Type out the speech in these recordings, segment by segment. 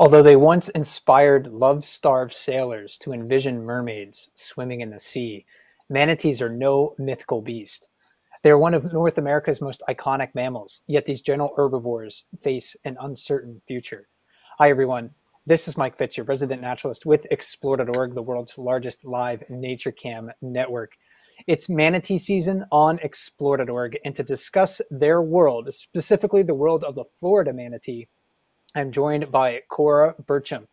Although they once inspired love starved sailors to envision mermaids swimming in the sea, manatees are no mythical beast. They are one of North America's most iconic mammals, yet these gentle herbivores face an uncertain future. Hi, everyone. This is Mike Fitz, your resident naturalist with Explore.org, the world's largest live nature cam network. It's manatee season on Explore.org, and to discuss their world, specifically the world of the Florida manatee, I'm joined by Cora Bercham,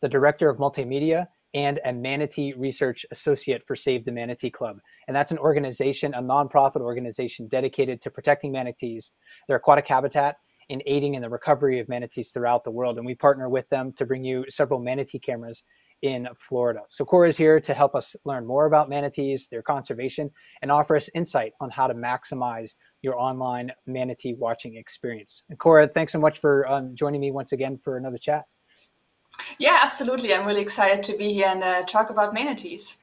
the Director of Multimedia and a Manatee Research Associate for Save the Manatee Club. And that's an organization, a nonprofit organization dedicated to protecting manatees, their aquatic habitat, and aiding in the recovery of manatees throughout the world. And we partner with them to bring you several manatee cameras in Florida. So Cora is here to help us learn more about manatees, their conservation, and offer us insight on how to maximize your online manatee watching experience. And Cora, thanks so much for um, joining me once again for another chat. Yeah, absolutely. I'm really excited to be here and uh, talk about manatees.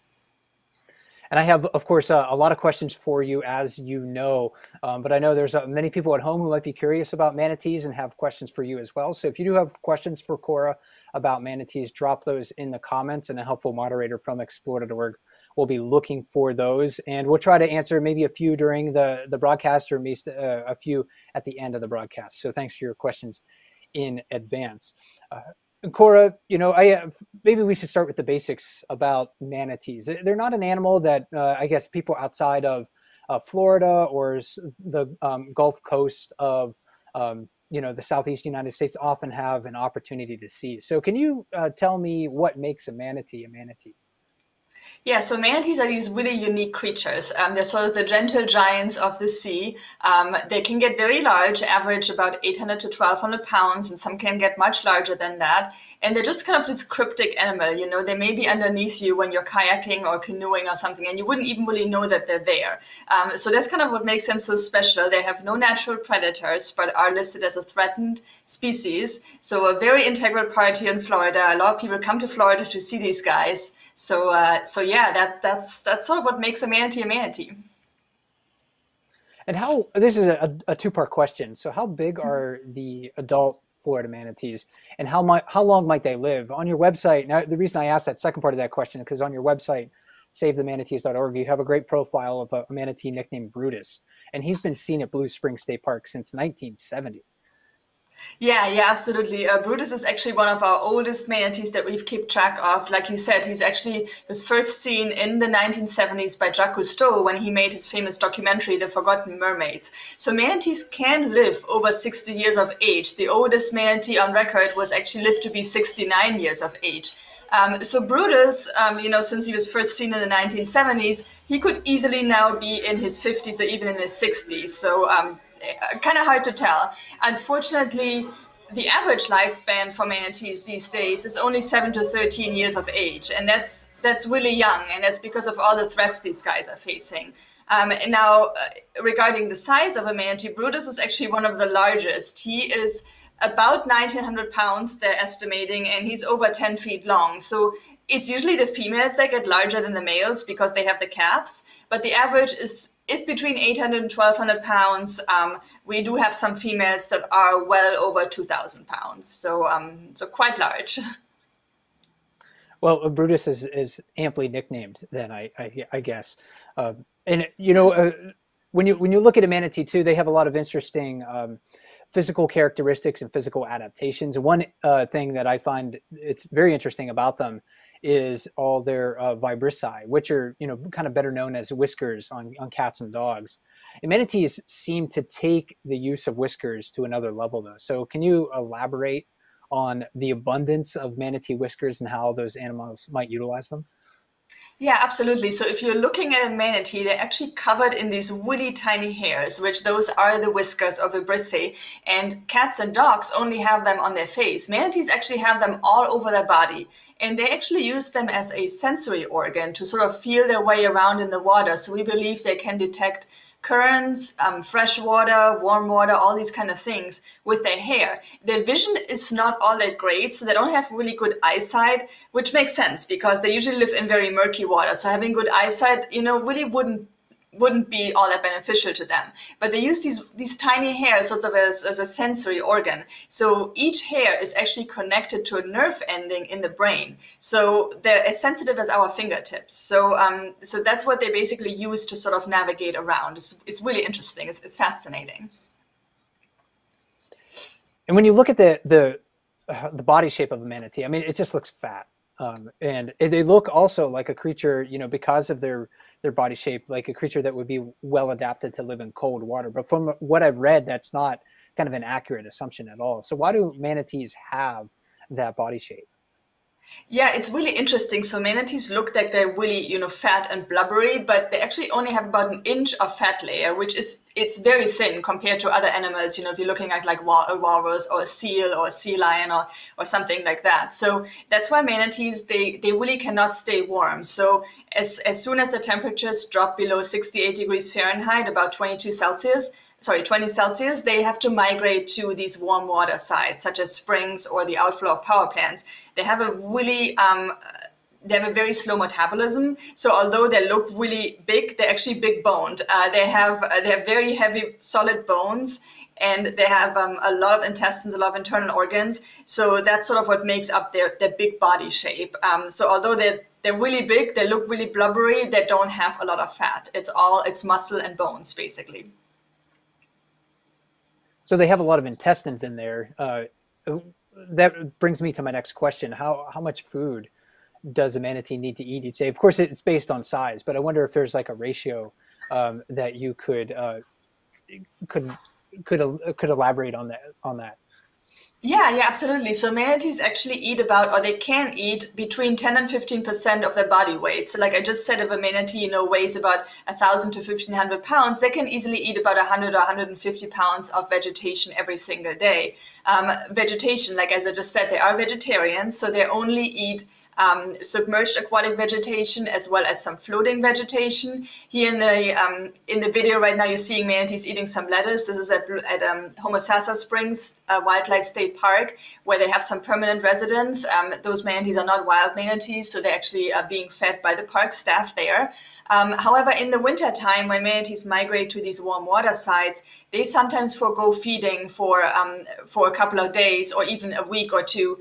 And I have, of course, uh, a lot of questions for you, as you know. Um, but I know there's uh, many people at home who might be curious about manatees and have questions for you as well. So if you do have questions for Cora about manatees, drop those in the comments, and a helpful moderator from Explore.org will be looking for those. And we'll try to answer maybe a few during the, the broadcast or maybe uh, a few at the end of the broadcast. So thanks for your questions in advance. Uh, Cora, you know, I have, maybe we should start with the basics about manatees. They're not an animal that uh, I guess people outside of uh, Florida or the um, Gulf Coast of um, you know the southeast United States often have an opportunity to see. So, can you uh, tell me what makes a manatee a manatee? Yeah, so manatees are these really unique creatures. Um, they're sort of the gentle giants of the sea. Um, they can get very large, average about 800 to 1200 pounds, and some can get much larger than that. And they're just kind of this cryptic animal. You know, they may be underneath you when you're kayaking or canoeing or something, and you wouldn't even really know that they're there. Um, so that's kind of what makes them so special. They have no natural predators, but are listed as a threatened species. So a very integral part here in Florida. A lot of people come to Florida to see these guys. So, uh, so yeah, that that's that's sort of what makes a manatee a manatee. And how this is a, a two-part question. So, how big are the adult Florida manatees, and how might how long might they live? On your website, now the reason I asked that second part of that question because on your website, SaveTheManatees.org, you have a great profile of a manatee nicknamed Brutus, and he's been seen at Blue Spring State Park since 1970. Yeah, yeah, absolutely. Uh, Brutus is actually one of our oldest manatees that we've kept track of. Like you said, he's actually was first seen in the 1970s by Jacques Cousteau when he made his famous documentary, The Forgotten Mermaids. So manatees can live over 60 years of age. The oldest manatee on record was actually lived to be 69 years of age. Um, so Brutus, um, you know, since he was first seen in the 1970s, he could easily now be in his 50s or even in his 60s. So um, kind of hard to tell. Unfortunately, the average lifespan for manatees these days is only seven to 13 years of age, and that's that's really young, and that's because of all the threats these guys are facing. Um, now, uh, regarding the size of a manatee, Brutus is actually one of the largest. He is about 1900 pounds, they're estimating, and he's over 10 feet long. So it's usually the females that get larger than the males because they have the calves, but the average is is between 800 and 1200 pounds. Um, we do have some females that are well over 2000 pounds, so um, so quite large. Well, Brutus is, is amply nicknamed then, I, I, I guess. Uh, and, you know, uh, when you when you look at a manatee too, they have a lot of interesting um, physical characteristics and physical adaptations. One uh, thing that I find it's very interesting about them is all their uh, vibrissae, which are you know kind of better known as whiskers on, on cats and dogs. And manatees seem to take the use of whiskers to another level, though. So, can you elaborate on the abundance of manatee whiskers and how those animals might utilize them? Yeah, absolutely. So if you're looking at a manatee, they're actually covered in these woolly tiny hairs, which those are the whiskers of vibrissae. And cats and dogs only have them on their face. Manatees actually have them all over their body. And they actually use them as a sensory organ to sort of feel their way around in the water. So we believe they can detect currents, um, fresh water, warm water, all these kind of things with their hair. Their vision is not all that great, so they don't have really good eyesight, which makes sense because they usually live in very murky water. So having good eyesight, you know, really wouldn't wouldn't be all that beneficial to them. But they use these these tiny hairs sort of as, as a sensory organ. So each hair is actually connected to a nerve ending in the brain. So they're as sensitive as our fingertips. So um, so that's what they basically use to sort of navigate around. It's, it's really interesting. It's, it's fascinating. And when you look at the the uh, the body shape of a manatee, I mean, it just looks fat. Um, and they look also like a creature, you know, because of their their body shape like a creature that would be well adapted to live in cold water. But from what I've read, that's not kind of an accurate assumption at all. So why do manatees have that body shape? Yeah, it's really interesting. So manatees look like they're really, you know, fat and blubbery, but they actually only have about an inch of fat layer, which is it's very thin compared to other animals. You know, if you're looking at like a walrus or a seal or a sea lion or or something like that. So that's why manatees they they really cannot stay warm. So as as soon as the temperatures drop below 68 degrees Fahrenheit, about 22 Celsius, sorry, 20 Celsius, they have to migrate to these warm water sites, such as springs or the outflow of power plants. They have a really um, they have a very slow metabolism. So although they look really big, they're actually big boned. Uh, they have uh, they have very heavy, solid bones, and they have um, a lot of intestines, a lot of internal organs. So that's sort of what makes up their their big body shape. Um, so although they're they're really big, they look really blubbery. They don't have a lot of fat. It's all it's muscle and bones basically. So they have a lot of intestines in there. Uh, that brings me to my next question: How how much food does a manatee need to eat each day? Of course, it's based on size, but I wonder if there's like a ratio um, that you could uh, could could could elaborate on that on that. Yeah, yeah, absolutely. So manatees actually eat about, or they can eat between 10 and 15% of their body weight. So like I just said, if a manatee, you know, weighs about 1,000 to 1,500 pounds, they can easily eat about 100 or 150 pounds of vegetation every single day. Um, vegetation, like as I just said, they are vegetarians, so they only eat um, submerged aquatic vegetation as well as some floating vegetation. Here in the um, in the video right now, you're seeing manatees eating some lettuce. This is at, at um, Homosassa Springs uh, Wildlife State Park, where they have some permanent residents. Um, those manatees are not wild manatees, so they're actually uh, being fed by the park staff there. Um, however, in the winter time, when manatees migrate to these warm water sites, they sometimes forego feeding for um, for a couple of days or even a week or two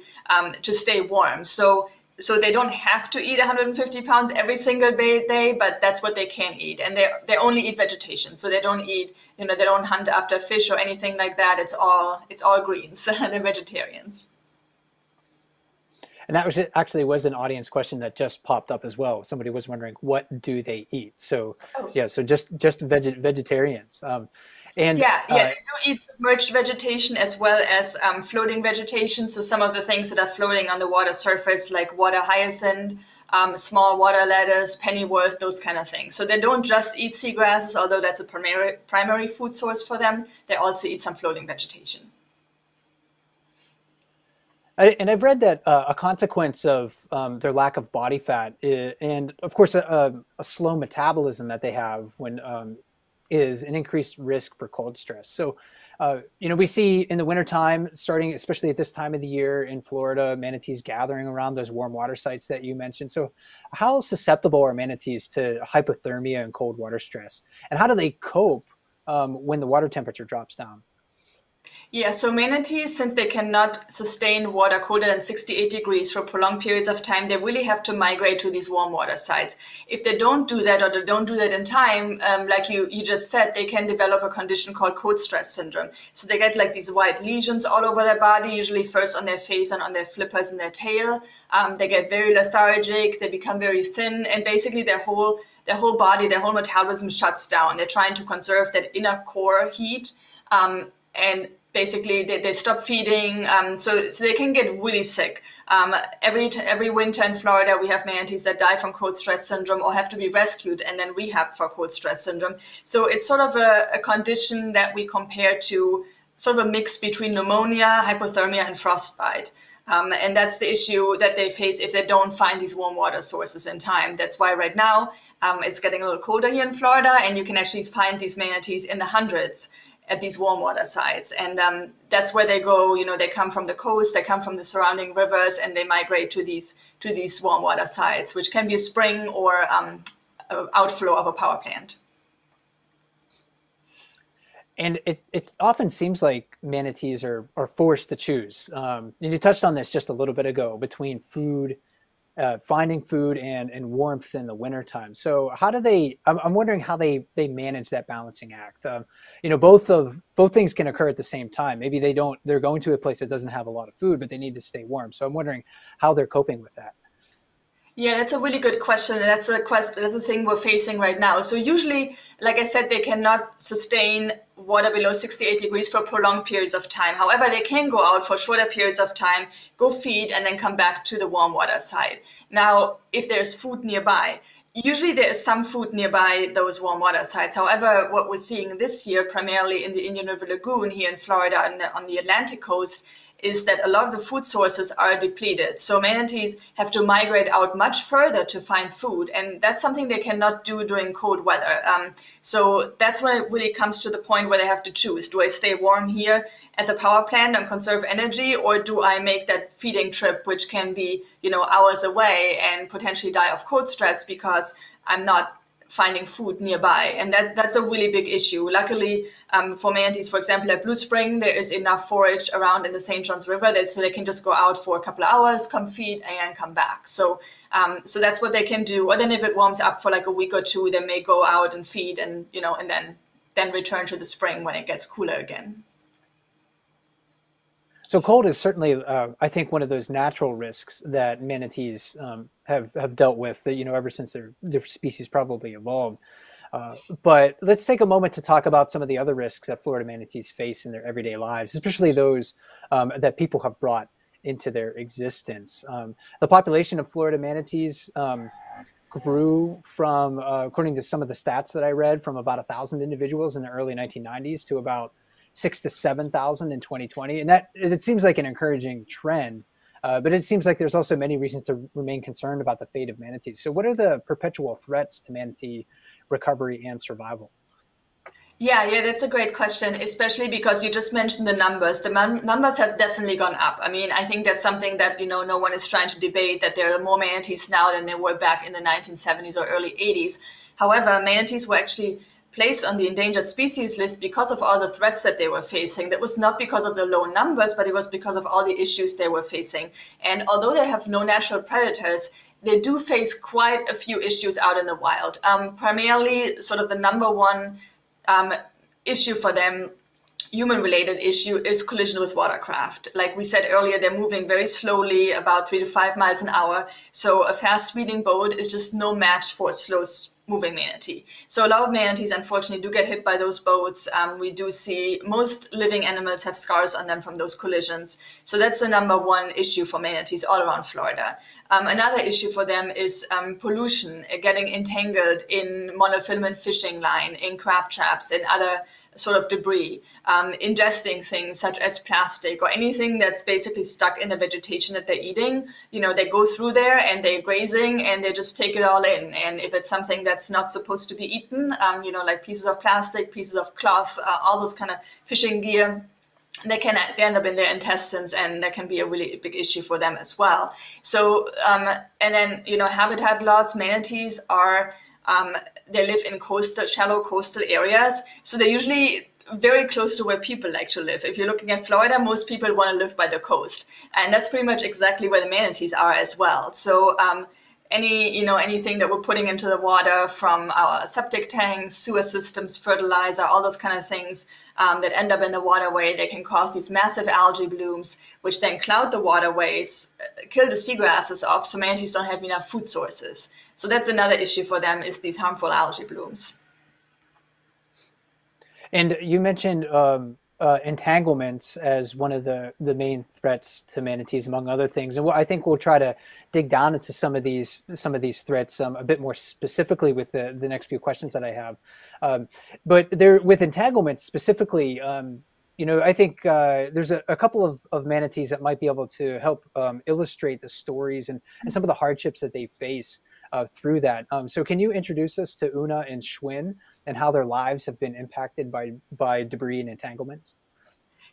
to stay warm. So so they don't have to eat 150 pounds every single day, but that's what they can eat. And they they only eat vegetation, so they don't eat, you know, they don't hunt after fish or anything like that. It's all it's all greens. they're vegetarians. And that was actually was an audience question that just popped up as well. Somebody was wondering what do they eat. So oh. yeah, so just just veg- vegetarians. Um, and yeah, yeah, uh, they do eat submerged vegetation as well as um, floating vegetation. So some of the things that are floating on the water surface, like water hyacinth, um, small water lettuce, pennywort, those kind of things. So they don't just eat seagrasses, although that's a primary primary food source for them. They also eat some floating vegetation. I, and I've read that uh, a consequence of um, their lack of body fat, is, and of course a, a, slow metabolism that they have when um, is an increased risk for cold stress. So, uh, you know, we see in the wintertime, starting especially at this time of the year in Florida, manatees gathering around those warm water sites that you mentioned. So, how susceptible are manatees to hypothermia and cold water stress? And how do they cope um, when the water temperature drops down? Yeah, so manatees, since they cannot sustain water colder than 68 degrees for prolonged periods of time, they really have to migrate to these warm water sites. If they don't do that or they don't do that in time, um, like you, you just said, they can develop a condition called cold stress syndrome. So they get like these white lesions all over their body, usually first on their face and on their flippers and their tail. Um, they get very lethargic, they become very thin, and basically their whole their whole body, their whole metabolism shuts down. They're trying to conserve that inner core heat. Um, and basically they, they stop feeding um, so, so they can get really sick. Um, every every winter in florida we have manatees that die from cold stress syndrome or have to be rescued and then rehab for cold stress syndrome. So it's sort of a, a condition that we compare to sort of a mix between pneumonia hypothermia and frostbite. Um, and that's the issue that they face if they don't find these warm water sources in time. That's why right now um, it's getting a little colder here in florida and you can actually find these manatees in the hundreds at these warm water sites. And um, that's where they go. You know, they come from the coast, they come from the surrounding rivers, and they migrate to these to these warm water sites, which can be a spring or um, a outflow of a power plant. And it, it often seems like manatees are, are forced to choose. Um, and you touched on this just a little bit ago between food uh, finding food and, and warmth in the wintertime. So how do they, I'm, I'm wondering how they, they manage that balancing act. Um, you know, both of, both things can occur at the same time. Maybe they don't, they're going to a place that doesn't have a lot of food, but they need to stay warm. So I'm wondering how they're coping with that. Yeah, that's a really good question. That's a question, that's a thing we're facing right now. So usually, like I said, they cannot sustain water below 68 degrees for prolonged periods of time. However, they can go out for shorter periods of time, go feed, and then come back to the warm water side. Now, if there's food nearby, usually there is some food nearby those warm water sites. However, what we're seeing this year, primarily in the Indian River Lagoon here in Florida and on the Atlantic coast, is that a lot of the food sources are depleted. So manatees have to migrate out much further to find food, and that's something they cannot do during cold weather. Um, so that's when it really comes to the point where they have to choose: Do I stay warm here at the power plant and conserve energy, or do I make that feeding trip, which can be you know hours away and potentially die of cold stress because I'm not finding food nearby. And that, that's a really big issue. Luckily, um, for manatees, for example, at Blue Spring, there is enough forage around in the St. Johns River that, so they can just go out for a couple of hours, come feed, and come back. So, um, so that's what they can do. Or then if it warms up for like a week or two, they may go out and feed and, you know, and then, then return to the spring when it gets cooler again. So cold is certainly, uh, I think, one of those natural risks that manatees um, have have dealt with. That you know, ever since their their species probably evolved. Uh, but let's take a moment to talk about some of the other risks that Florida manatees face in their everyday lives, especially those um, that people have brought into their existence. Um, the population of Florida manatees um, grew from, uh, according to some of the stats that I read, from about a thousand individuals in the early 1990s to about six to seven thousand in 2020, and that it seems like an encouraging trend. Uh, but it seems like there's also many reasons to remain concerned about the fate of manatees. So, what are the perpetual threats to manatee recovery and survival? Yeah, yeah, that's a great question, especially because you just mentioned the numbers. The numbers have definitely gone up. I mean, I think that's something that you know no one is trying to debate that there are more manatees now than there were back in the 1970s or early 80s. However, manatees were actually placed on the endangered species list because of all the threats that they were facing. That was not because of the low numbers, but it was because of all the issues they were facing. And although they have no natural predators, they do face quite a few issues out in the wild. Um, primarily, sort of the number one um, issue for them human related issue is collision with watercraft. Like we said earlier, they're moving very slowly, about three to five miles an hour. So a fast speeding boat is just no match for a slow moving manatee. So a lot of manatees, unfortunately, do get hit by those boats. Um, we do see most living animals have scars on them from those collisions. So that's the number one issue for manatees all around Florida. Um, another issue for them is um, pollution, uh, getting entangled in monofilament fishing line, in crab traps, and other sort of debris, um, ingesting things such as plastic or anything that's basically stuck in the vegetation that they're eating. You know, they go through there and they're grazing and they just take it all in. And if it's something that's not supposed to be eaten, um, you know, like pieces of plastic, pieces of cloth, uh, all those kind of fishing gear, they can end up in their intestines and that can be a really big issue for them as well so um, and then you know habitat loss manatees are um, they live in coastal, shallow coastal areas, so they're usually very close to where people like to live. If you're looking at Florida, most people want to live by the coast, and that's pretty much exactly where the manatees are as well. So um, any you know anything that we're putting into the water from our septic tanks, sewer systems, fertilizer, all those kind of things um, that end up in the waterway, they can cause these massive algae blooms, which then cloud the waterways, uh, kill the seagrasses off, so manatees don't have enough food sources. So that's another issue for them is these harmful algae blooms. And you mentioned um, uh, entanglements as one of the, the main threats to manatees, among other things. And I think we'll try to dig down into some of these some of these threats um, a bit more specifically with the, the next few questions that I have. Um, but there, with entanglements specifically, um, you know, I think uh, there's a, a, couple of, of manatees that might be able to help um, illustrate the stories and, and some of the hardships that they face uh, through that. Um, so can you introduce us to Una and Schwinn and how their lives have been impacted by, by debris and entanglements?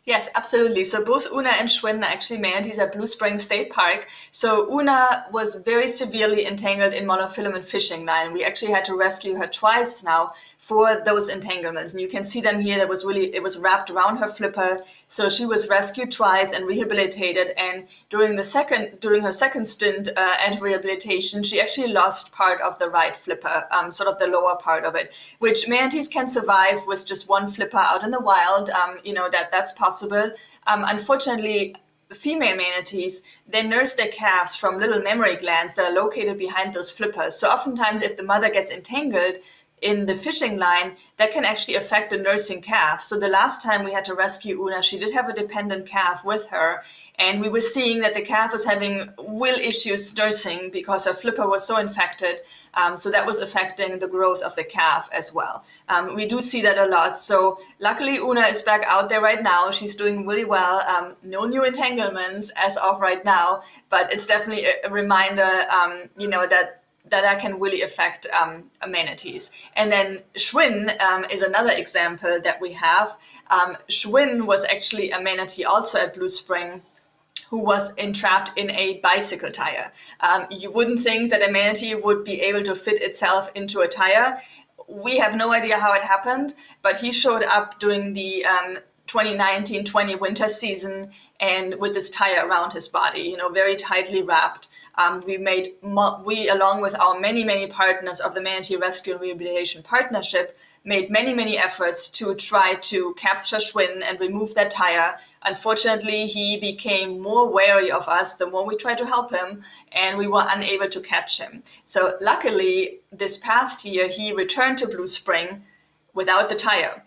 Yes, absolutely. So both Una and Schwinn actually manatees at Blue Spring State Park. So Una was very severely entangled in monofilament fishing line. We actually had to rescue her twice now for those entanglements. And you can see them here. That was really, it was wrapped around her flipper. So she was rescued twice and rehabilitated. And during the second, during her second stint uh, at rehabilitation, she actually lost part of the right flipper, um, sort of the lower part of it, which manatees can survive with just one flipper out in the wild. Um, you know, that that's possible. Um, unfortunately, female manatees, they nurse their calves from little mammary glands that are located behind those flippers. So oftentimes if the mother gets entangled, in the fishing line that can actually affect the nursing calf. So the last time we had to rescue Una, she did have a dependent calf with her. And we were seeing that the calf was having will issues nursing because her flipper was so infected. Um, so that was affecting the growth of the calf as well. Um, we do see that a lot. So luckily, Una is back out there right now. She's doing really well. Um, no new entanglements as of right now, but it's definitely a, reminder, um, you know, that that can really affect um, manatees. And then Schwinn um, is another example that we have. Um, Schwinn was actually a manatee also at Blue Spring who was entrapped in a bicycle tire. Um, you wouldn't think that a manatee would be able to fit itself into a tire. We have no idea how it happened, but he showed up during the 2019-20 um, winter season and with this tire around his body, you know, very tightly wrapped. Um, we made, we along with our many, many partners of the Manatee Rescue and Rehabilitation Partnership, made many, many efforts to try to capture Schwinn and remove that tire. Unfortunately, he became more wary of us the more we tried to help him, and we were unable to catch him. So luckily, this past year, he returned to Blue Spring without the tire.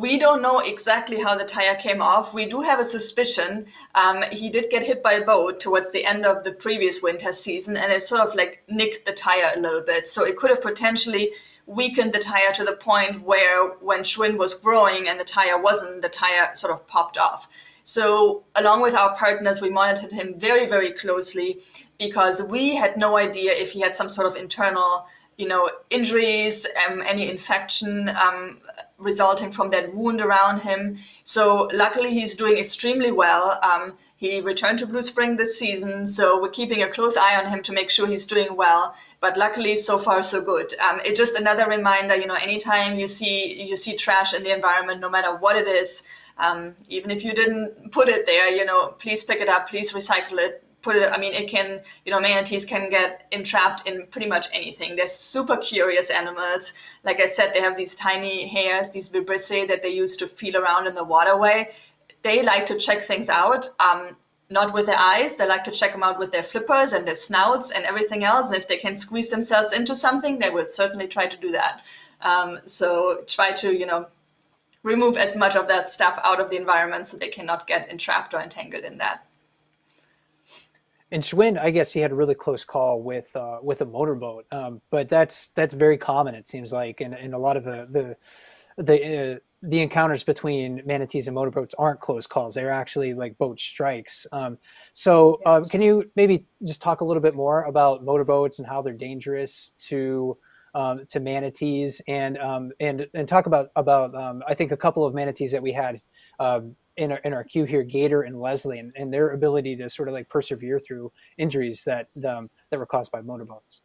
We don't know exactly how the tire came off. We do have a suspicion. Um, he did get hit by a boat towards the end of the previous winter season, and it sort of like nicked the tire a little bit. So it could have potentially weakened the tire to the point where when Schwinn was growing and the tire wasn't, the tire sort of popped off. So along with our partners, we monitored him very, very closely because we had no idea if he had some sort of internal you know, injuries, um, any infection um, resulting from that wound around him. So luckily, he's doing extremely well. Um, he returned to Blue Spring this season, so we're keeping a close eye on him to make sure he's doing well. But luckily, so far so good. Um, it's just another reminder. You know, anytime you see you see trash in the environment, no matter what it is, um, even if you didn't put it there, you know, please pick it up, please recycle it, put it, I mean, it can, you know, manatees can get entrapped in pretty much anything. They're super curious animals. Like I said, they have these tiny hairs, these vibrissae that they use to feel around in the waterway. They like to check things out. Um, not with their eyes. They like to check them out with their flippers and their snouts and everything else. And if they can squeeze themselves into something, they will certainly try to do that. Um, so try to, you know, remove as much of that stuff out of the environment so they cannot get entrapped or entangled in that. And Schwinn, I guess he had a really close call with uh, with a motorboat, um, but that's that's very common. It seems like, and, and a lot of the the the uh, the encounters between manatees and motorboats aren't close calls; they're actually like boat strikes. Um, so, yes. can you maybe just talk a little bit more about motorboats and how they're dangerous to um, to manatees, and um, and and talk about about um, I think a couple of manatees that we had um, in our, in our queue here, Gator and Leslie, and, and their ability to sort of like persevere through injuries that um, that were caused by motorboats.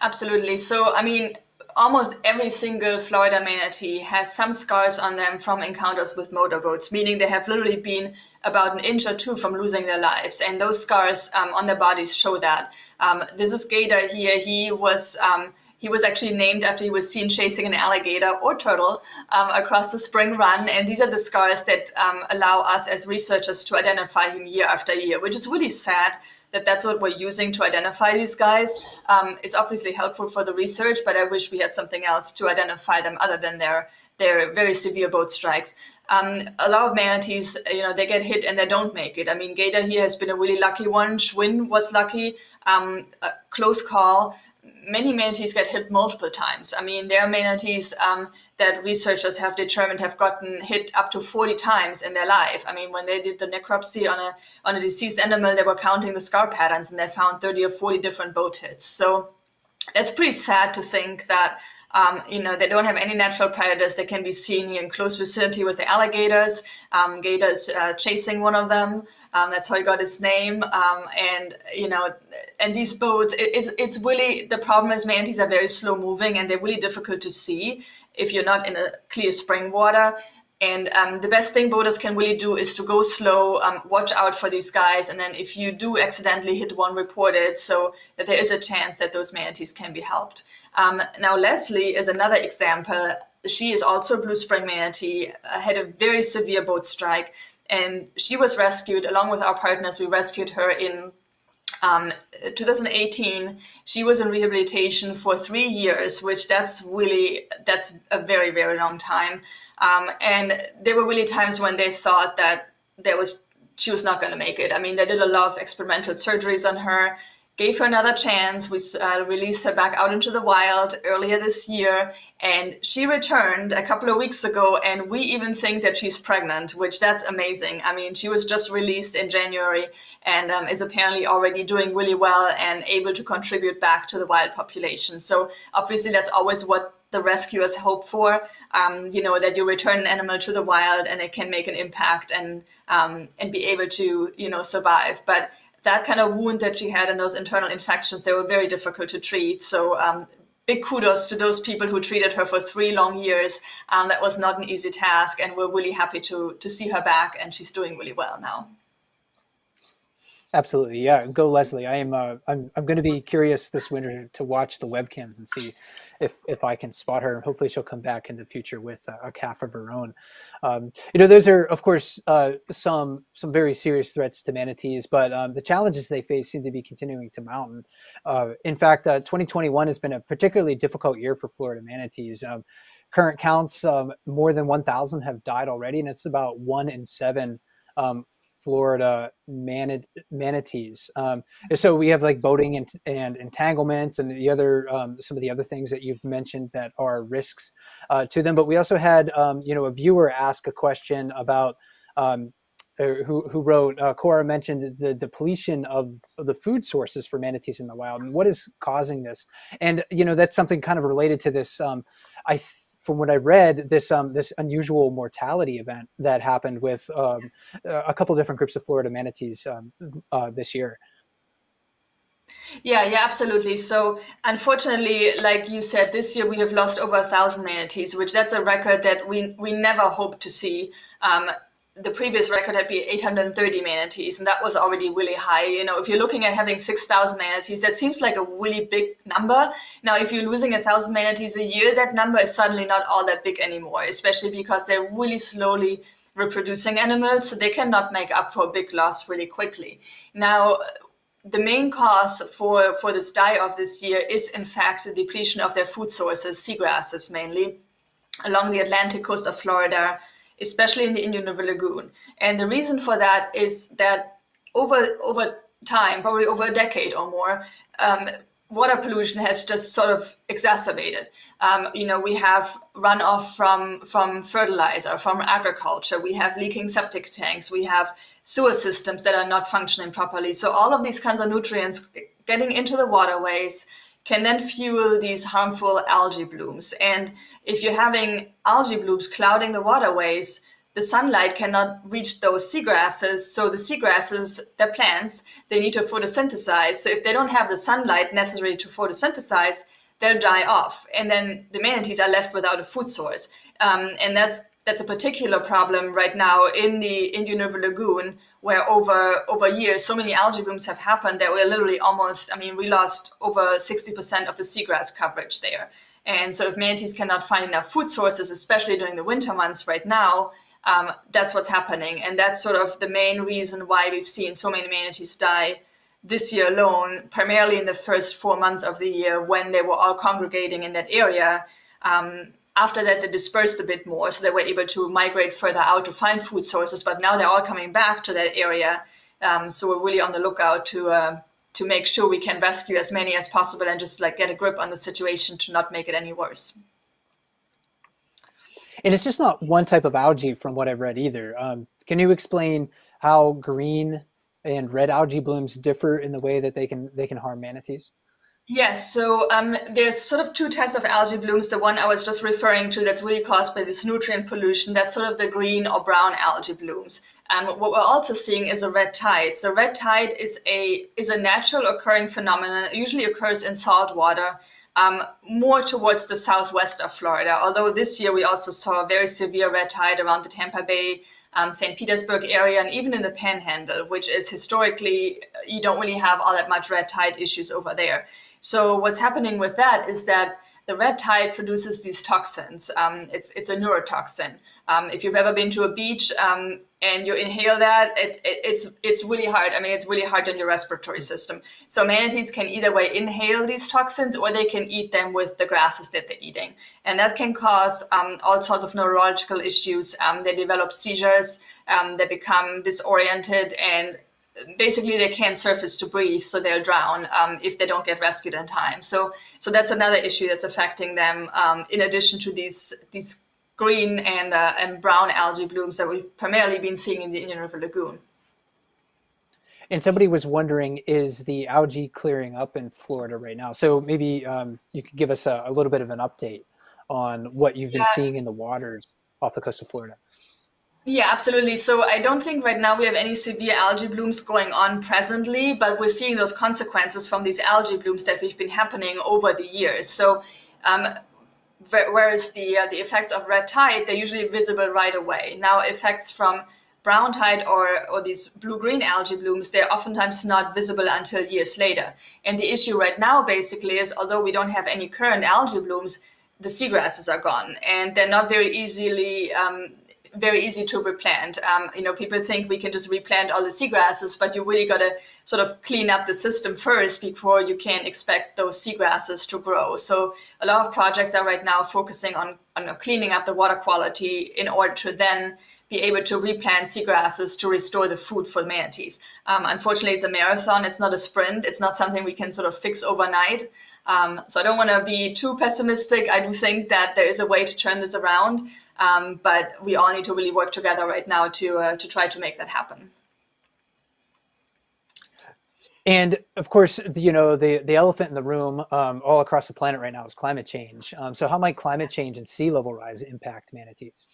Absolutely. So, I mean, almost every single Florida manatee has some scars on them from encounters with motorboats, meaning they have literally been about an inch or two from losing their lives. And those scars um, on their bodies show that. Um, this is Gator here. He was um, he was actually named after he was seen chasing an alligator or turtle um, across the spring run. And these are the scars that um, allow us as researchers to identify him year after year, which is really sad that that's what we're using to identify these guys. Um, it's obviously helpful for the research, but I wish we had something else to identify them other than their their very severe boat strikes. Um, a lot of manatees, you know, they get hit and they don't make it. I mean, Gator here has been a really lucky one. Schwinn was lucky, um, close call many manatees get hit multiple times. I mean, there are manatees um, that researchers have determined have gotten hit up to 40 times in their life. I mean, when they did the necropsy on a on a deceased animal, they were counting the scar patterns and they found 30 or 40 different boat hits. So it's pretty sad to think that Um, you know, they don't have any natural predators. They can be seen in close vicinity with the alligators. Um, gators uh, chasing one of them. Um, that's how he got his name. Um, and you know, and these boats, it, it's it's really the problem is manatees are very slow moving and they're really difficult to see if you're not in a clear spring water. And um, the best thing boaters can really do is to go slow, um, watch out for these guys, and then if you do accidentally hit one, report it so that there is a chance that those manatees can be helped. Um, now, Leslie is another example. She is also a blue spring manatee, uh, had a very severe boat strike, and she was rescued along with our partners. We rescued her in um, 2018 she was in rehabilitation for three years which that's really that's a very very long time. Um, and there were really times when they thought that there was she was not going to make it. I mean they did a lot of experimental surgeries on her gave her another chance. We uh, released her back out into the wild earlier this year, and she returned a couple of weeks ago. And we even think that she's pregnant, which that's amazing. I mean, she was just released in January and um, is apparently already doing really well and able to contribute back to the wild population. So obviously, that's always what the rescuers hope for. Um, you know that you return an animal to the wild and it can make an impact and um, and be able to you know survive. But that kind of wound that she had and those internal infections, they were very difficult to treat. So um, big kudos to those people who treated her for three long years. Um, that was not an easy task, and we're really happy to to see her back, and she's doing really well now. Absolutely, yeah. Go Leslie. I am. Uh, I'm. I'm going to be curious this winter to watch the webcams and see if if I can spot her. Hopefully, she'll come back in the future with a, a calf of her own. Um, you know, those are of course uh, some some very serious threats to manatees, but um, the challenges they face seem to be continuing to mount. Uh, in fact, uh, 2021 has been a particularly difficult year for Florida manatees. Um, current counts, um, more than 1,000 have died already, and it's about one in seven um, Florida manat- manatees. Um, so we have like boating and, and entanglements and the other um, some of the other things that you've mentioned that are risks uh, to them. But we also had um, you know a viewer ask a question about. Um, who, who wrote uh, Cora mentioned the depletion of, of the food sources for manatees in the wild and what is causing this and you know that's something kind of related to this um, I from what I read, this um, this unusual mortality event that happened with um, a couple different groups of Florida manatees um, uh, this year. Yeah, yeah, absolutely. So, unfortunately, like you said, this year we have lost over a thousand manatees, which that's a record that we we never hoped to see. The previous record had been 830 manatees, and that was already really high. You know, if you're looking at having 6,000 manatees, that seems like a really big number. Now, if you're losing thousand manatees a year, that number is suddenly not all that big anymore, especially because they're really slowly reproducing animals, so they cannot make up for a big loss really quickly. Now, the main cause for, for this die-off this year is, in fact, the depletion of their food sources, seagrasses mainly, along the Atlantic coast of Florida, especially in the Indian River Lagoon. And the reason for that is that over over time, probably over a decade or more, um, water pollution has just sort of exacerbated. Um, you know, we have runoff from from fertilizer, from agriculture. We have leaking septic tanks. We have sewer systems that are not functioning properly. So all of these kinds of nutrients getting into the waterways can then fuel these harmful algae blooms. And if you're having algae blooms clouding the waterways, the sunlight cannot reach those seagrasses. So the seagrasses, the plants, they need to photosynthesize. So if they don't have the sunlight necessary to photosynthesize, they'll die off, and then the manatees are left without a food source. Um, and that's that's a particular problem right now in the Indian River Lagoon, where over over years so many algae blooms have happened that we're literally almost. I mean, we lost over sixty percent of the seagrass coverage there. And so, if manatees cannot find enough food sources, especially during the winter months right now, um, that's what's happening. And that's sort of the main reason why we've seen so many manatees die this year alone, primarily in the first four months of the year when they were all congregating in that area. Um, after that, they dispersed a bit more, so they were able to migrate further out to find food sources. But now they're all coming back to that area. Um, so we're really on the lookout to uh, to make sure we can rescue as many as possible and just like get a grip on the situation to not make it any worse. And it's just not one type of algae from what I've read either. Um, can you explain how green and red algae blooms differ in the way that they can they can harm manatees? Yes, so um, there's sort of two types of algae blooms. The one I was just referring to that's really caused by this nutrient pollution, that's sort of the green or brown algae blooms. Um, what we're also seeing is a red tide. So red tide is a is a natural occurring phenomenon. It usually occurs in salt water, um, more towards the southwest of Florida. Although this year we also saw a very severe red tide around the Tampa Bay, um, St. Petersburg area, and even in the Panhandle, which is historically you don't really have all that much red tide issues over there. So what's happening with that is that the red tide produces these toxins. Um, it's it's a neurotoxin. Um, if you've ever been to a beach um, and you inhale that, it, it, it's it's really hard. I mean, it's really hard on your respiratory system. So manatees can either way inhale these toxins or they can eat them with the grasses that they're eating, and that can cause um, all sorts of neurological issues. Um, they develop seizures. Um, they become disoriented and basically they can't surface to breathe, so they'll drown um, if they don't get rescued in time. So, so that's another issue that's affecting them. Um, in addition to these these green and uh, and brown algae blooms that we've primarily been seeing in the Indian River Lagoon. And somebody was wondering, is the algae clearing up in Florida right now? So maybe um, you could give us a, a, little bit of an update on what you've been yeah. seeing in the waters off the coast of Florida. Yeah, absolutely. So I don't think right now we have any severe algae blooms going on presently, but we're seeing those consequences from these algae blooms that we've been happening over the years. So um, whereas the uh, the effects of red tide they're usually visible right away. Now effects from brown tide or, or these blue-green algae blooms, they're oftentimes not visible until years later. And the issue right now basically is although we don't have any current algae blooms, the seagrasses are gone and they're not very easily um, very easy to replant. Um, you know, people think we can just replant all the seagrasses, but you really got to sort of clean up the system first before you can expect those seagrasses to grow. So a lot of projects are right now focusing on, on cleaning up the water quality in order to then be able to replant seagrasses to restore the food for the manatees. Um, unfortunately, it's a marathon. It's not a sprint. It's not something we can sort of fix overnight. Um, so I don't want to be too pessimistic. I do think that there is a way to turn this around. Um, but we all need to really work together right now to uh, to try to make that happen. And of course, you know the the elephant in the room um, all across the planet right now is climate change. Um, so, how might climate change and sea level rise impact manatees?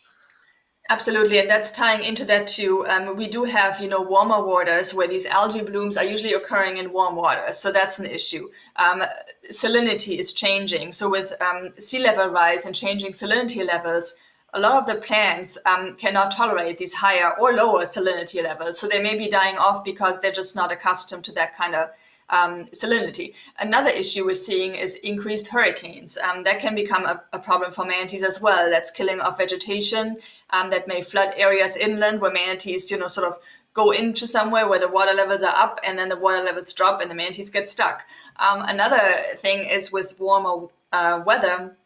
Absolutely, and that's tying into that too. Um, we do have, you know, warmer waters where these algae blooms are usually occurring in warm water, so that's an issue. Um, salinity is changing, so with um, sea level rise and changing salinity levels, a lot of the plants um, cannot tolerate these higher or lower salinity levels. So they may be dying off because they're just not accustomed to that kind of um, salinity. Another issue we're seeing is increased hurricanes. Um, that can become a, a, problem for manatees as well. That's killing off vegetation um, that may flood areas inland where manatees, you know, sort of go into somewhere where the water levels are up and then the water levels drop and the manatees get stuck. Um, another thing is with warmer uh, weather,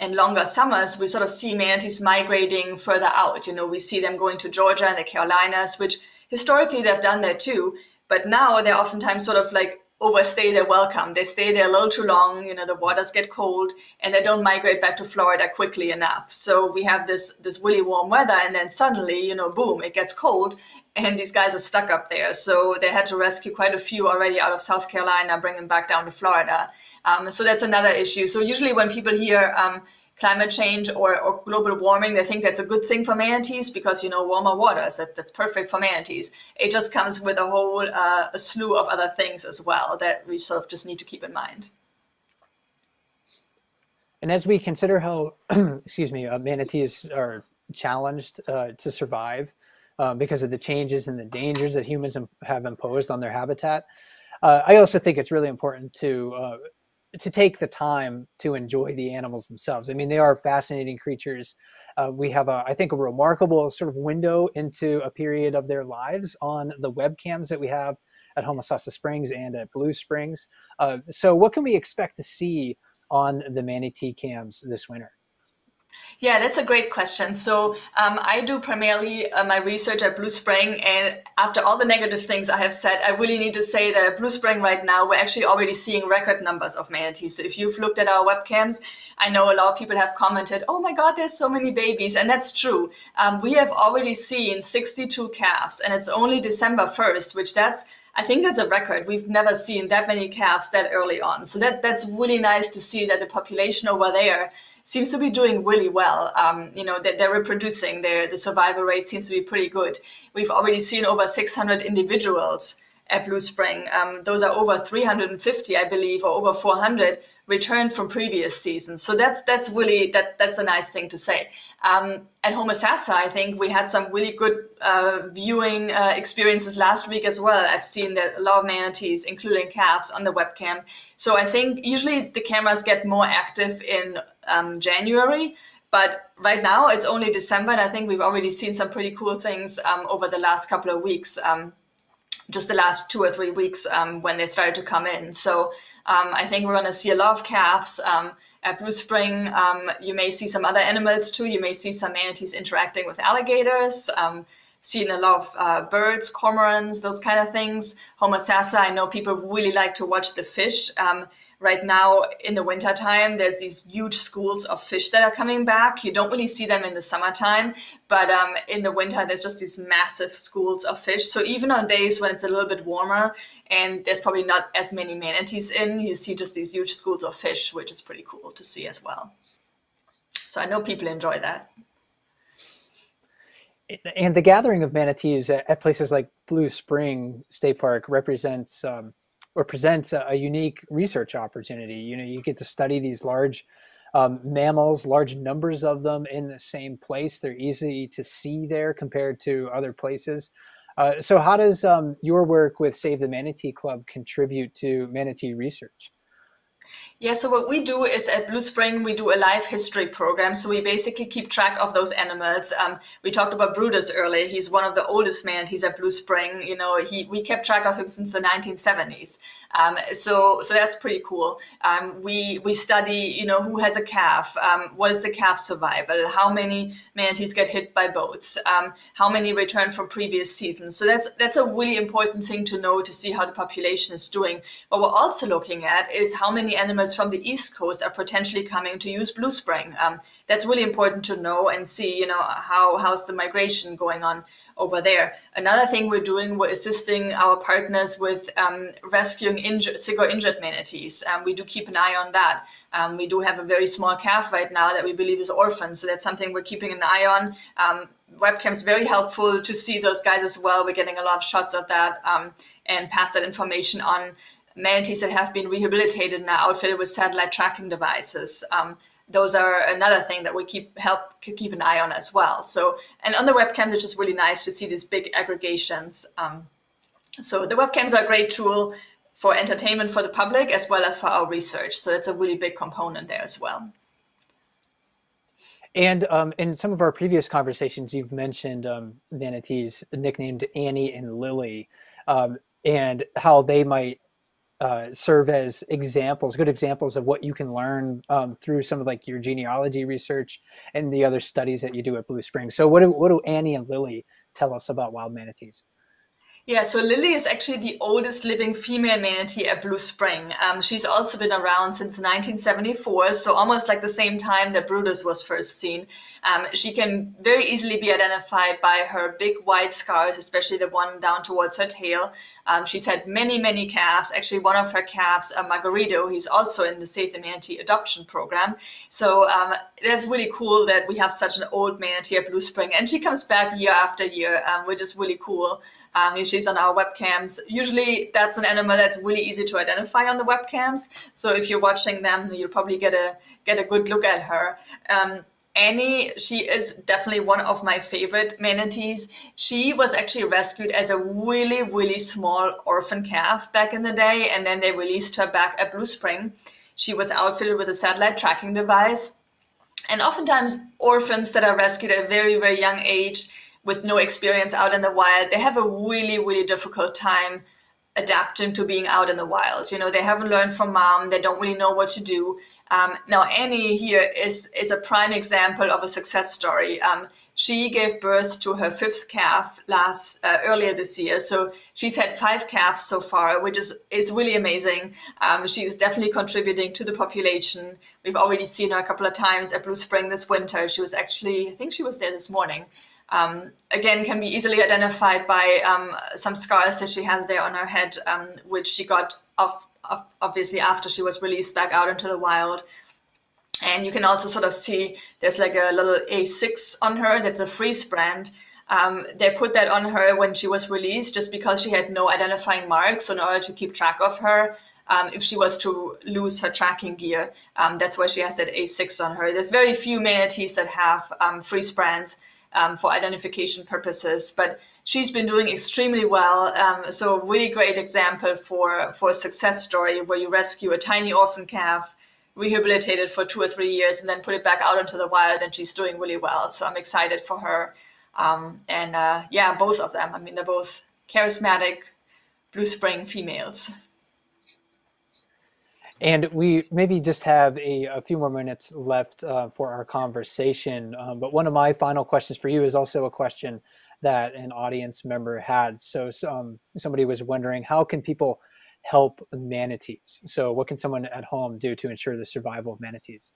and longer summers, we sort of see manatees migrating further out. You know, we see them going to Georgia and the Carolinas, which historically they've done that too. But now they're oftentimes sort of like overstay their welcome. They stay there a little too long, you know, the waters get cold and they don't migrate back to Florida quickly enough. So we have this this really warm weather and then suddenly, you know, boom, it gets cold and these guys are stuck up there. So they had to rescue quite a few already out of South Carolina, bring them back down to Florida. Um, so that's another issue. So usually when people hear um, climate change or, or, global warming, they think that's a good thing for manatees because you know warmer waters that, that's perfect for manatees. It just comes with a whole uh, a slew of other things as well that we sort of just need to keep in mind. And as we consider how, excuse me, uh, manatees are challenged uh, to survive uh, because of the changes and the dangers that humans have imposed on their habitat, uh, I also think it's really important to uh, to take the time to enjoy the animals themselves. I mean, they are fascinating creatures. Uh, we have, a, I think, a remarkable sort of window into a period of their lives on the webcams that we have at Homosassa Springs and at Blue Springs. Uh, so, what can we expect to see on the manatee cams this winter? Yeah, that's a great question. So um, I do primarily uh, my research at Blue Spring, and after all the negative things I have said, I really need to say that at Blue Spring right now we're actually already seeing record numbers of manatees. So if you've looked at our webcams, I know a lot of people have commented, "Oh my God, there's so many babies," and that's true. Um, we have already seen 62 calves, and it's only December 1st, which that's I think that's a record. We've never seen that many calves that early on. So that that's really nice to see that the population over there seems to be doing really well. Um, you know, that they're reproducing. Their the survival rate seems to be pretty good. We've already seen over 600 individuals at Blue Spring. Um, those are over 350, I believe, or over 400 returned from previous seasons. So that's that's really that that's a nice thing to say. Um, at Homosassa, I think we had some really good uh, viewing uh, experiences last week as well. I've seen a lot of manatees, including calves, on the webcam. So I think usually the cameras get more active in um, January, but right now it's only December, and I think we've already seen some pretty cool things um, over the last couple of weeks. Um, just the last two or three weeks um, when they started to come in. So um, I think we're going to see a lot of calves um, at Blue Spring. Um, you may see some other animals too. You may see some manatees interacting with alligators. Um, seen a lot of uh, birds, cormorants, those kind of things. Homosassa, I know people really like to watch the fish. Right now in the wintertime, there's these huge schools of fish that are coming back. You don't really see them in the summertime, but um, in the winter, there's just these massive schools of fish. So even on days when it's a little bit warmer and there's probably not as many manatees in, you see just these huge schools of fish, which is pretty cool to see as well. So I know people enjoy that. And the gathering of manatees at places like Blue Spring State Park represents um, or presents a, a, unique research opportunity. You know, you get to study these large um, mammals, large numbers of them in the same place. They're easy to see there compared to other places. Uh, so, how does um, your work with Save the Manatee Club contribute to manatee research? Yeah, so what we do is at Blue Spring, we do a life history program. So we basically keep track of those animals. Um, we talked about Brutus earlier. He's one of the oldest manatees at Blue Spring. You know, he we kept track of him since the 1970s. Um, so so that's pretty cool. Um, we we study, you know, who has a calf, um, what is the calf survival, how many manatees get hit by boats, um, how many return from previous seasons. So that's that's a really important thing to know to see how the population is doing. What we're also looking at is how many animals from the East Coast are potentially coming to use Blue Spring. Um, that's really important to know and see, you know, how how's the migration going on over there. Another thing we're doing, we're assisting our partners with um, rescuing injured, sick or injured manatees. Um, we do keep an eye on that. Um, we do have a very small calf right now that we believe is orphan, so that's something we're keeping an eye on. Um, webcam's very helpful to see those guys as well. We're getting a lot of shots of that um, and pass that information on manatees that have been rehabilitated and are outfitted with satellite tracking devices. Um, those are another thing that we keep help keep an eye on as well. So, and on the webcams, it's just really nice to see these big aggregations. Um, so the webcams are a great tool for entertainment for the public as well as for our research. So that's a really big component there as well. And um, in some of our previous conversations, you've mentioned um, manatees nicknamed Annie and Lily, um, and how they might uh, serve as examples, good examples of what you can learn um, through some of like your genealogy research and the other studies that you do at Blue Springs. So, what do, what do Annie and Lily tell us about wild manatees? Yeah, so Lily is actually the oldest living female manatee at Blue Spring. Um, she's also been around since 1974, so almost like the same time that Brutus was first seen. Um, she can very easily be identified by her big white scars, especially the one down towards her tail. Um, she's had many, many calves. Actually, one of her calves, uh, Margarito, he's also in the Save the Manatee adoption program. So um, that's really cool that we have such an old manatee at Blue Spring. And she comes back year after year, um, which is really cool. Um, she's on our webcams. Usually, that's an animal that's really easy to identify on the webcams. So if you're watching them, you'll probably get a get a good look at her. Um, Annie, she is definitely one of my favorite manatees. She was actually rescued as a really, really small orphan calf back in the day, and then they released her back at Blue Spring. She was outfitted with a satellite tracking device. And oftentimes, orphans that are rescued at a very, very young age, with no experience out in the wild, they have a really, really difficult time adapting to being out in the wild. You know, they haven't learned from mom, they don't really know what to do. Um, now, Annie here is, is a prime example of a success story. Um, she gave birth to her fifth calf last uh, earlier this year. So she's had five calves so far, which is is really amazing. Um, she's definitely contributing to the population. We've already seen her a couple of times at Blue Spring this winter. She was actually, I think she was there this morning. Um, again can be easily identified by um, some scars that she has there on her head, um, which she got off, off, obviously after she was released back out into the wild. And you can also sort of see there's like a little A6 on her that's a freeze brand. Um, they put that on her when she was released just because she had no identifying marks. In order to keep track of her, um, if she was to lose her tracking gear, um, that's why she has that A6 on her. There's very few manatees that have um, freeze brands um, for identification purposes, but she's been doing extremely well. Um, so a really great example for, for a success story where you rescue a tiny orphan calf rehabilitate it for two or three years and then put it back out into the wild and she's doing really well. So i'm excited for her. Um, and uh, yeah both of them. I mean they're both charismatic blue spring females and we maybe just have a, a few more minutes left uh, for our conversation um, but one of my final questions for you is also a question that an audience member had so um, somebody was wondering how can people help manatees? So, what can someone at home do to ensure the survival of manatees?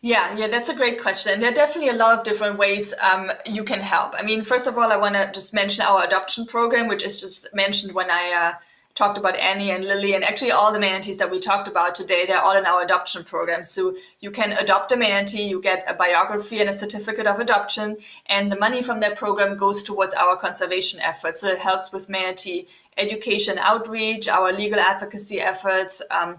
Yeah, yeah, that's a great question. There are definitely a lot of different ways um, you can help. I mean, first of all, I want to just mention our adoption program, which is just mentioned when I uh, talked about Annie and Lily, and actually all the manatees that we talked about today, they're all in our adoption program. So you can adopt a manatee, you get a biography and a certificate of adoption, and the money from that program goes towards our conservation efforts. So it helps with manatee education outreach, our legal advocacy efforts, um,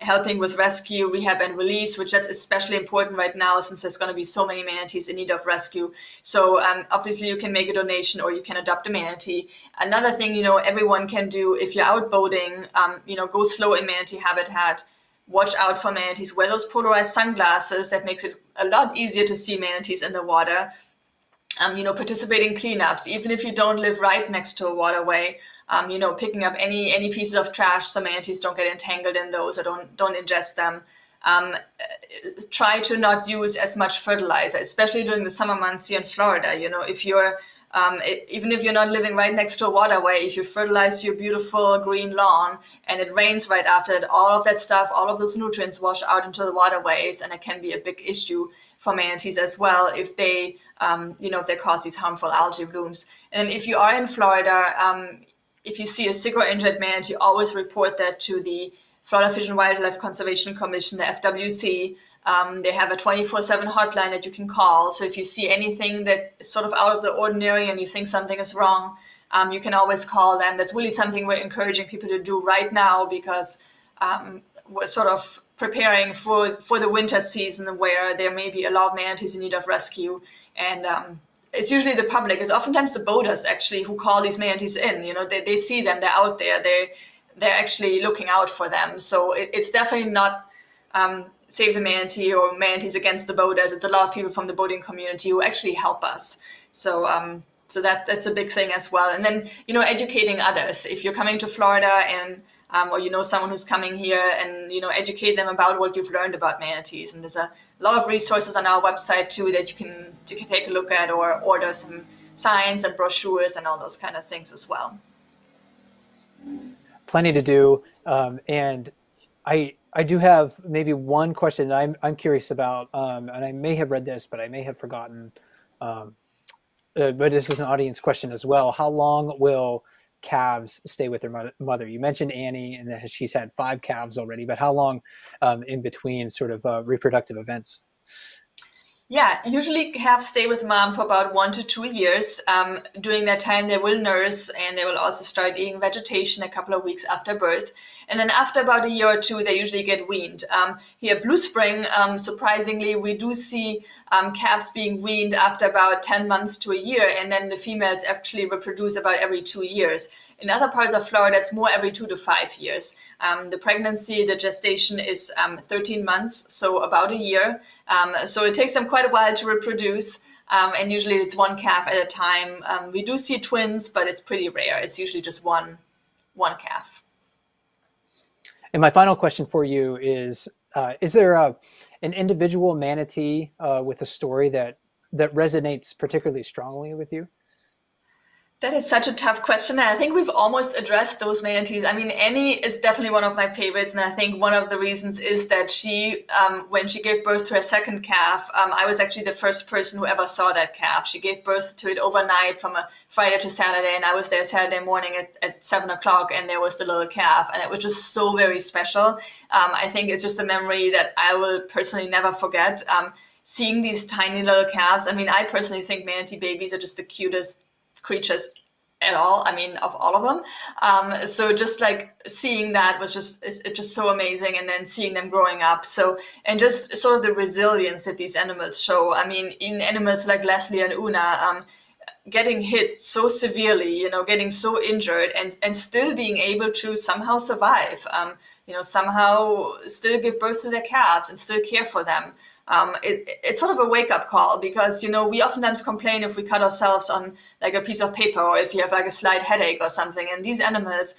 helping with rescue, rehab, and release, which that's especially important right now since there's going to be so many manatees in need of rescue. So um, obviously you can make a donation or you can adopt a manatee. Another thing, you know, everyone can do if you're out boating, um, you know, go slow in manatee habitat. Watch out for manatees. Wear those polarized sunglasses. That makes it a lot easier to see manatees in the water. Um, you know, participate in cleanups, even if you don't live right next to a waterway um, you know, picking up any any pieces of trash so manatees don't get entangled in those or don't don't ingest them. Um, try to not use as much fertilizer, especially during the summer months here in Florida. You know, if you're um, it, even if you're not living right next to a waterway, if you fertilize your beautiful green lawn and it rains right after it, all of that stuff, all of those nutrients wash out into the waterways, and it can be a big issue for manatees as well if they, um, you know, if they cause these harmful algae blooms. And if you are in Florida, um, if you see a sick or injured manatee, you always report that to the Florida Fish and Wildlife Conservation Commission, the FWC. Um, they have a 24 7 hotline that you can call. So if you see anything that is sort of out of the ordinary and you think something is wrong, um, you can always call them. That's really something we're encouraging people to do right now because um, we're sort of preparing for, for the winter season where there may be a lot of manatees in need of rescue. And um, it's usually the public. It's oftentimes the boaters actually who call these manatees in. You know, they, they see them, they're out there, they they're actually looking out for them. So it, it's definitely not um, save the manatee or manatees against the boaters. It's a lot of people from the boating community who actually help us. So um, so that that's a big thing as well. And then you know, educating others. If you're coming to Florida and um, or you know someone who's coming here and you know educate them about what you've learned about manatees and there's a lot of resources on our website too that you can you can take a look at or order some signs and brochures and all those kind of things as well. Plenty to do um, and i i do have maybe one question that i'm, I'm curious about um, and i may have read this but i may have forgotten um, uh, but this is an audience question as well. How long will calves stay with their mother? You mentioned Annie, and that she's had five calves already, but how long um, in between sort of uh, reproductive events? Yeah, usually calves stay with mom for about one to two years. Um, during that time, they will nurse and they will also start eating vegetation a couple of weeks after birth. And then after about a year or two, they usually get weaned. Um, here, Blue Spring, um, surprisingly, we do see um, calves being weaned after about 10 months to a year, and then the females actually reproduce about every two years. In other parts of Florida, it's more every two to five years. Um, the pregnancy, the gestation is um, 13 months, so about a year. Um, so it takes them quite a while to reproduce. Um, and usually it's one calf at a time. Um, we do see twins, but it's pretty rare. It's usually just one, one calf. And my final question for you is: uh, Is there a, an individual manatee uh, with a story that that resonates particularly strongly with you? That is such a tough question. And I think we've almost addressed those manatees. I mean, Annie is definitely one of my favorites. And I think one of the reasons is that she, um, when she gave birth to her second calf, um, I was actually the first person who ever saw that calf. She gave birth to it overnight from a Friday to Saturday. And I was there Saturday morning at, at seven o'clock and there was the little calf. And it was just so very special. Um, I think it's just a memory that I will personally never forget. Um, seeing these tiny little calves. I mean, I personally think manatee babies are just the cutest creatures at all. I mean, of all of them. Um, so just like seeing that was just it's, it's, just so amazing, and then seeing them growing up. So and just sort of the resilience that these animals show. I mean, in animals like Leslie and Una. Um, getting hit so severely you know getting so injured and and still being able to somehow survive um, you know somehow still give birth to their calves and still care for them um, it, it's sort of a wake up call because you know we oftentimes complain if we cut ourselves on like a piece of paper or if you have like a slight headache or something. And these animals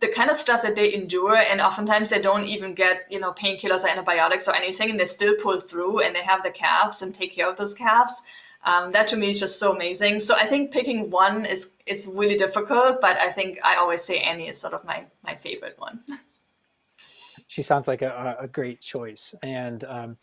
the kind of stuff that they endure and oftentimes they don't even get you know painkillers or antibiotics or anything and they still pull through and they have the calves and take care of those calves. Um, that to me is just so amazing. So i think picking one is it's really difficult but i think i always say annie is sort of my my favorite one. She sounds like a, a great choice. And um,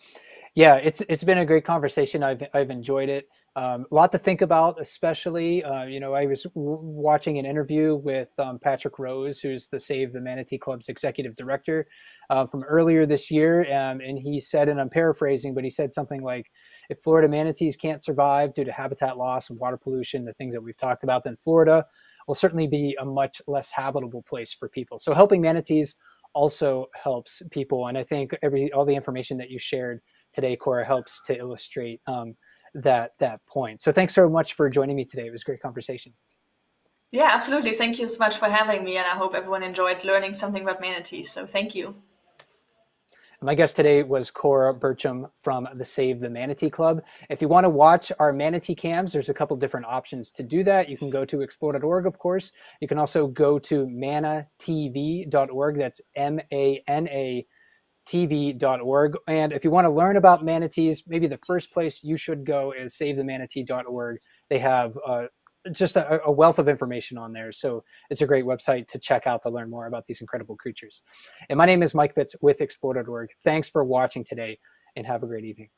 yeah, it's it's been a great conversation. I've I've enjoyed it. Um, a lot to think about, especially. Uh, you know, I was w- watching an interview with um, Patrick Rose, who's the Save the Manatee Club's executive director, uh, from earlier this year, um, and he said, and I'm paraphrasing, but he said something like, "If Florida manatees can't survive due to habitat loss and water pollution, the things that we've talked about, then Florida will certainly be a much less habitable place for people." So, helping manatees also helps people, and I think every all the information that you shared today, Cora, helps to illustrate um, that that point. So thanks so much for joining me today. It was a great conversation. Yeah, absolutely. Thank you so much for having me, and I hope everyone enjoyed learning something about manatees. So thank you. My guest today was Cora Bercham from the Save the Manatee Club. If you want to watch our manatee cams, there's a couple different options to do that. You can go to explore.org, of course. You can also go to manatv.org. That's M A N A tv.org. And if you want to learn about manatees, maybe the first place you should go is savethemanatee.org. They have uh, just a, a, wealth of information on there. So it's a great website to check out to learn more about these incredible creatures. And my name is Mike Fitz with Explore.org. Thanks for watching today and have a great evening.